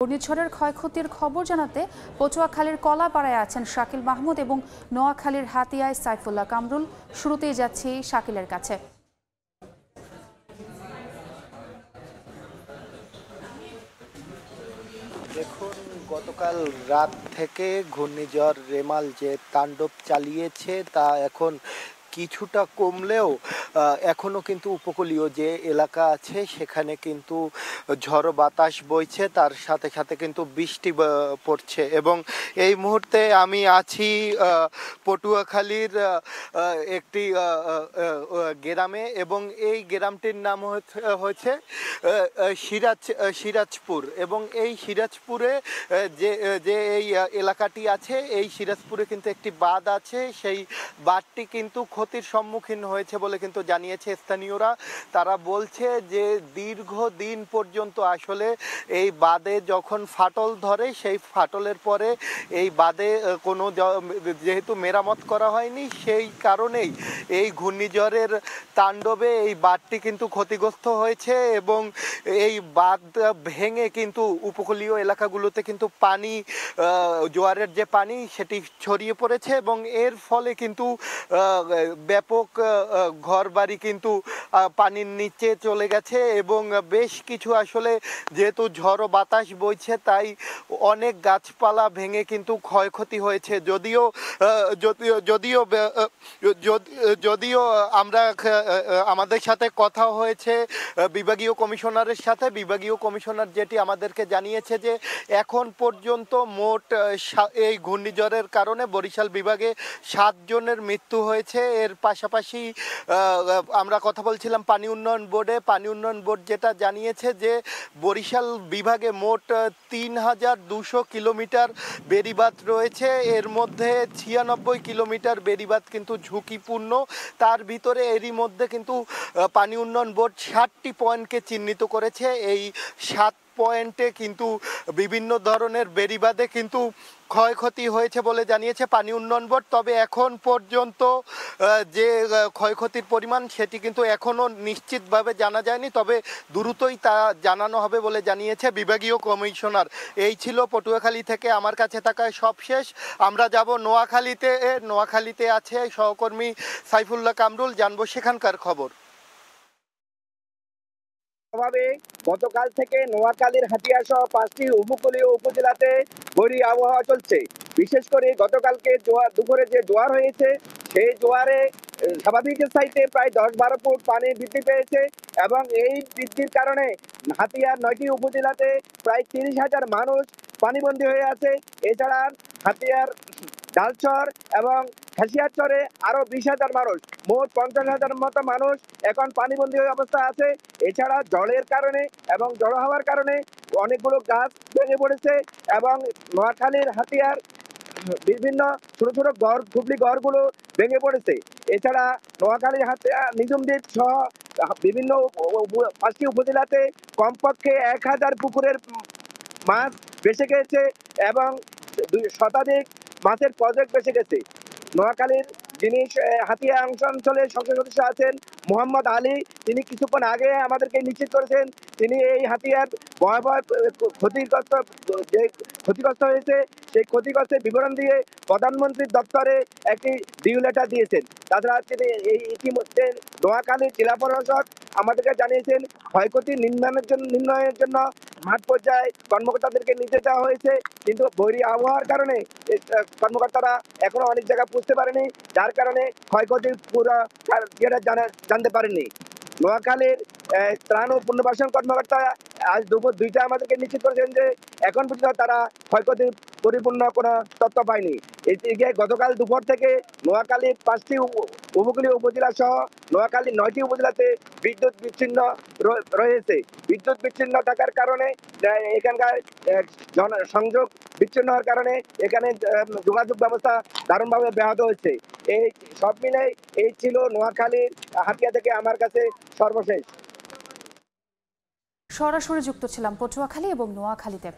ঘূর্ণিঝড়ের ক্ষয়ক্ষতির খবর জানাতে পচুয়াখালীর কলাপাড়ায় আছেন শাকিল মাহমুদ এবং নোয়াখালীর হাতিয়ায় সাইফুল্লাহ কামরুল। শুরুতেই যাচ্ছি শাকিলের কাছে। দেখুন, গতকাল রাত থেকে ঘূর্ণিঝড় রেমাল যে তাণ্ডব চালিয়েছে, তা এখন কিছুটা কমলেও আহ, এখনও কিন্তু উপকূলীয় যে এলাকা আছে সেখানে কিন্তু ঝড়ো বাতাস বইছে তার সাথে সাথে কিন্তু বৃষ্টি পড়ছে। এবং এই মুহূর্তে আমি আছি পটুয়াখালীর একটি গ্রামে। এবং এই গ্রামটির নাম আহ, সিরাজ সিরাজপুর। এবং এই সিরাজপুরে যে যে এই এলাকাটি আছে এই সিরাজপুরে কিন্তু একটি বাঁধ আছে। সেই বাঁধটি কিন্তু ক্ষতির সম্মুখীন হয়েছে বলে কিন্তু জানিয়েছে স্থানীয়রা। তারা বলছে যে দীর্ঘ দিন পর্যন্ত আসলে এই বাঁধে যখন ফাটল ধরে, সেই ফাটলের পরে এই বাঁধে কোনো যেহেতু মেরামত করা হয়নি, সেই কারণেই এই ঘূর্ণিঝড়ের তাণ্ডবে এই বাঁধটি কিন্তু ক্ষতিগ্রস্ত হয়েছে এবং এই বাঁধ ভেঙে কিন্তু উপকূলীয় এলাকাগুলোতে কিন্তু পানি জোয়ারের যে পানি, সেটি ছড়িয়ে পড়েছে এবং এর ফলে কিন্তু ব্যাপক ঘর বাড়ি কিন্তু পানির নিচে চলে গেছে এবং বেশ কিছু আসলে যেহেতু ঝড় বাতাস বইছে, তাই অনেক গাছপালা ভেঙে কিন্তু ক্ষয়ক্ষতি হয়েছে। যদিও যদিও যদিও আমরা আমাদের সাথে কথা হয়েছে বিভাগীয় কমিশনারের সাথে। বিভাগীয় কমিশনার যেটি আমাদেরকে জানিয়েছে যে, এখন পর্যন্ত মোট এই ঘূর্ণিঝড়ের কারণে বরিশাল বিভাগে সাতজনের মৃত্যু হয়েছে। এর পাশাপাশি আমরা কথা বলছিলাম পানি উন্নয়ন বোর্ডে। পানি উন্নয়ন বোর্ড যেটা জানিয়েছে যে বরিশাল বিভাগে মোট তিন হাজার দুশো কিলোমিটার বেড়িবাঁধ রয়েছে। এর মধ্যে ছিয়ানব্বই কিলোমিটার বেড়িবাঁধ কিন্তু ঝুঁকিপূর্ণ। তার ভিতরে এরই মধ্যে কিন্তু পানি উন্নয়ন বোর্ড ষাটটি পয়েন্টকে চিহ্নিত করেছে। এই সাত পয়েন্টে কিন্তু বিভিন্ন ধরনের বেড়িবাঁধে কিন্তু ক্ষয়ক্ষতি হয়েছে বলে জানিয়েছে পানি উন্নয়ন বোর্ড। তবে এখন পর্যন্ত যে ক্ষয়ক্ষতির পরিমাণ সেটি কিন্তু এখনও নিশ্চিতভাবে জানা যায়নি। তবে দ্রুতই তা জানানো হবে বলে জানিয়েছে বিভাগীয় কমিশনার। এই ছিল পটুয়াখালী থেকে আমার কাছে থাকায় সব শেষ আমরা যাব নোয়াখালীতে। নোয়াখালীতে আছে সহকর্মী সাইফুল্লাহ কামরুল। জানব সেখানকার খবর। ভাবে গতকাল থেকে নোয়াখালীর হাতিয়া সহ পাঁচটি উপকূলীয় উপজেলাতে ভরি আবহাওয়া চলছে। বিশেষ করে গতকালকে জোয়ার দুপুরে যে জোয়ার হয়েছে, সেই জোয়ারে স্বাভাবিকের চাইতে প্রায় দশ বারো ফুট পানি বৃদ্ধি পেয়েছে এবং এই বৃদ্ধির কারণে হাতিয়ার নয়টি উপজেলাতে প্রায় তিরিশ হাজার মানুষ পানিবন্দী হয়ে আছে। এছাড়া হাতিয়ার ডালচর এবং খাসিয়াচরে আরও বিশ হাজার মানুষ, মোট পঞ্চাশ হাজার মতো মানুষ এখন পানিবন্দী অবস্থা আছে। এছাড়া জলের কারণে এবং জড়ো হওয়ার কারণে অনেকগুলো গাছ ভেঙে পড়েছে এবং নোয়াখালীর হাতিয়ার বিভিন্ন ছোট ছোট ঘর খুবলি ঘরগুলো ভেঙে পড়েছে। এছাড়া নোয়াখালীর হাতিয়া নিজুম দ্বীপ সহ বিভিন্ন পাঁচটি উপজেলাতে কমপক্ষে এক হাজার পুকুরের মাছ বেসে গেছে এবং শতাধিক মাছের প্রজেক্ট বেঁচে গেছে। নোয়াখালীর যিনি হাতিয়া অংশ অঞ্চলের সংসদ সদস্য আছেন মোহাম্মদ আলী, তিনি কিছুক্ষণ আগে আমাদেরকে নিশ্চিত করেছেন, তিনি এই হাতিয়ার ভয়াবহ ক্ষতিগ্রস্ত, যে ক্ষতিগ্রস্ত হয়েছে, সেই ক্ষতিগ্রস্তের বিবরণ দিয়ে প্রধানমন্ত্রীর দপ্তরে একটি ডিউ লেটার দিয়েছেন। তাছাড়া তিনি এই ইতিমধ্যে নোয়াখালী জেলা প্রশাসক আমাদেরকে জানিয়েছেন, ক্ষয়ক্ষতি নির্মাণের জন্য, নির্ণয়ের জন্য মাঠ পর্যায়ে কর্মকর্তাদেরকে নিতে দেওয়া হয়েছে। কিন্তু বৈরী আবহাওয়ার কারণে কর্মকর্তারা এখনও অনেক জায়গায় বুঝতে পারেনি, যার কারণে ক্ষয়ক্ষতি পুরো জানা- জানতে পারেনি নোয়াখালীর ত্রাণ ও পুনর্বাসন কর্মকর্তা আজ দুপুর দুইটা আমাদেরকে নিশ্চিত করেছেন যে, এখন পর্যন্ত তারা ক্ষয়ক্ষতির পরিপূর্ণ কোনো তথ্য পায়নি। এদিকে গতকাল দুপুর থেকে নোয়াখালীর পাঁচটি উপকূলীয় উপজেলা সহ নোয়াখালীর নয়টি উপজেলাতে বিদ্যুৎ বিচ্ছিন্ন রয়েছে। বিদ্যুৎ বিচ্ছিন্ন থাকার কারণে এখানকার সংযোগ বিচ্ছিন্ন হওয়ার কারণে এখানে যোগাযোগ ব্যবস্থা দারুণভাবে ব্যাহত হয়েছে। এই সব মিলে এই ছিল নোয়াখালীর হাতিয়া থেকে আমার কাছে সর্বশেষ। সরাসরি যুক্ত ছিলাম পটুয়াখালী এবং নোয়াখালীতে।